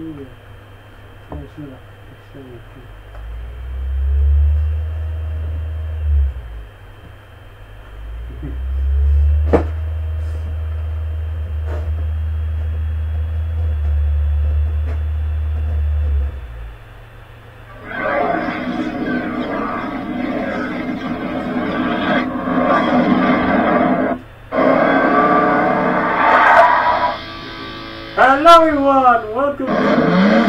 Yeah, it's everyone, welcome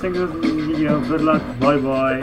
The video. Good luck. Bye bye.